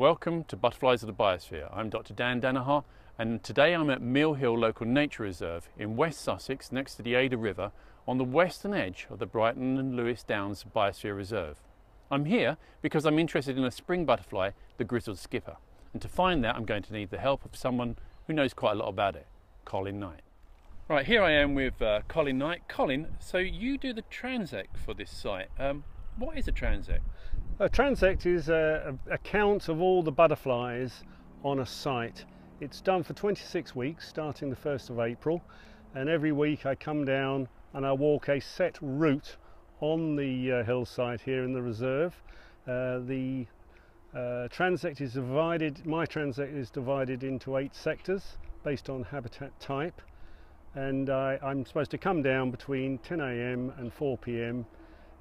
Welcome to Butterflies of the Biosphere. I'm Dr. Dan Danahar and today I'm at Mill Hill Local Nature Reserve in West Sussex next to the Adur River on the western edge of the Brighton and Lewes Downs Biosphere Reserve. I'm here because I'm interested in a spring butterfly, the grizzled skipper. And to find that I'm going to need the help of someone who knows quite a lot about it, Colin Knight. Right, here I am with uh, Colin Knight. Colin, so you do the transect for this site. Um, what is a transect? A transect is a, a, count of all the butterflies on a site. It's done for 26 weeks, starting the 1st of April, and every week I come down and I walk a set route on the uh, hillside here in the reserve. Uh, the uh, transect is divided, my transect is divided into eight sectors based on habitat type, and I, I'm supposed to come down between 10 a.m. and 4 p.m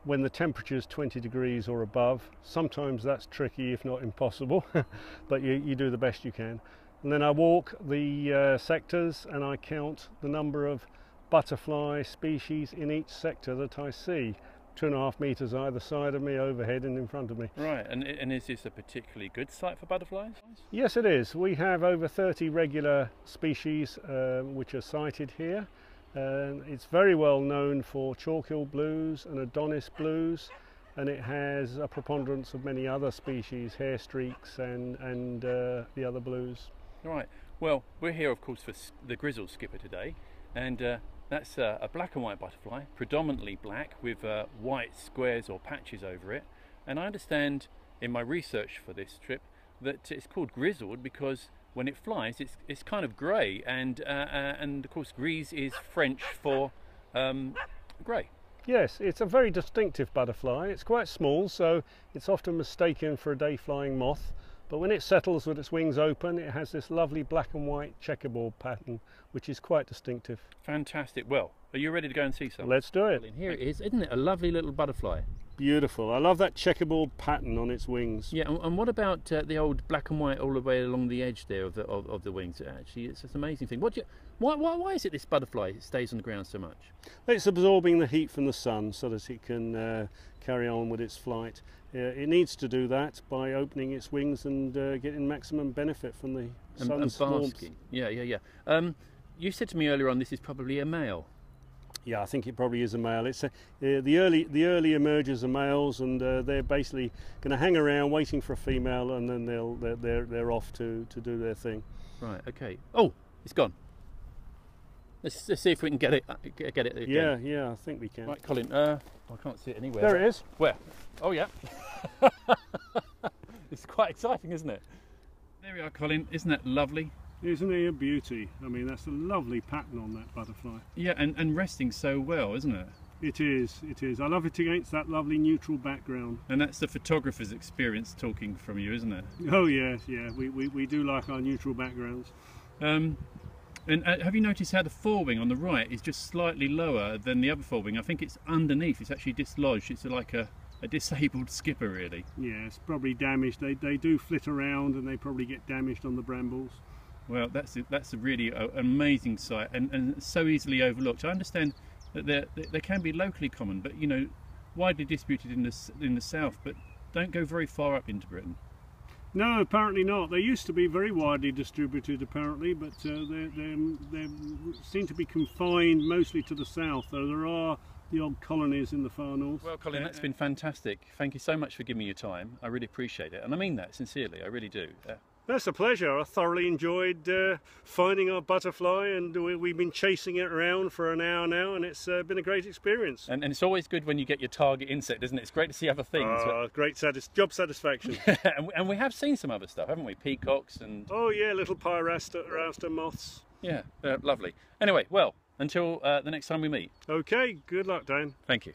when the temperature is 20 degrees or above. Sometimes that's tricky, if not impossible, but you, you, do the best you can. And then I walk the uh, sectors and I count the number of butterfly species in each sector that I see. Two and a half metres either side of me, overhead and in front of me. Right, and, and is this a particularly good site for butterflies? Yes, it is. We have over 30 regular species uh, which are sighted here. Um, it's very well known for Chalkhill blues and Adonis blues and it has a preponderance of many other species, hair streaks and, and uh, the other blues. Right, well we're here of course for the grizzled skipper today and uh, that's uh, a black and white butterfly, predominantly black with uh, white squares or patches over it and I understand in my research for this trip that it's called grizzled because when it flies, it's, it's kind of grey, and, uh, uh, and of course, grise is French for um, grey. Yes, it's a very distinctive butterfly. It's quite small, so it's often mistaken for a day flying moth. But when it settles with its wings open, it has this lovely black and white checkerboard pattern, which is quite distinctive. Fantastic. Well, are you ready to go and see some? Let's do it. Here it is. Isn't it a lovely little butterfly? Beautiful. I love that checkerboard pattern on its wings. Yeah, and, what about uh, the old black and white all the way along the edge there of the of, of the wings? Actually, it's an amazing thing. What you, why, why, why is it this butterfly stays on the ground so much? It's absorbing the heat from the sun so that it can uh, carry on with its flight. Uh, it needs to do that by opening its wings and uh, getting maximum benefit from the sun's and, and warmth. Yeah, yeah, yeah. Um, you said to me earlier on this is probably a male. Yeah, I think it probably is a male. It's a, uh, the early the early emergers are males, and uh, they're basically going to hang around waiting for a female, and then they'll they're, they're they're off to to do their thing. Right. Okay. Oh, it's gone. Let's, let's see if we can get it uh, get it again. Yeah, yeah, I think we can. Right, Colin. Uh, I can't see it anywhere. There it is. Where? Oh yeah. it's quite exciting, isn't it? There we are, Colin. Isn't that lovely? Isn't he a beauty? I mean, that's a lovely pattern on that butterfly. Yeah, and, and resting so well, isn't it? It is, it is. I love it against that lovely neutral background. And that's the photographer's experience talking from you, isn't it? Oh, yes, yeah. We, we, we do like our neutral backgrounds. Um, and uh, have you noticed how the forewing on the right is just slightly lower than the other forewing? I think it's underneath, it's actually dislodged. It's like a, a disabled skipper, really. Yeah, it's probably damaged. They, they do flit around and they probably get damaged on the brambles. Well, that's a, that's a really a, amazing site and, and so easily overlooked. I understand that they they can be locally common, but you know, widely disputed in the in the south, but don't go very far up into Britain. No, apparently not. They used to be very widely distributed, apparently, but uh, they they seem to be confined mostly to the south, though there are the odd colonies in the far north. Well, Colin, that's been fantastic. Thank you so much for giving me your time. I really appreciate it, and I mean that sincerely. I really do. Uh, that's a pleasure. I thoroughly enjoyed uh, finding our butterfly, and we, have been chasing it around for an hour now, and it's uh, been a great experience. And, and, it's always good when you get your target insect, isn't it? It's great to see other things. Oh, great satis job satisfaction. and, and, we have seen some other stuff, haven't we? Peacocks and. Oh yeah, little pyrausta moths. Yeah, uh, lovely. Anyway, well, until uh, the next time we meet. Okay, good luck, Dan. Thank you.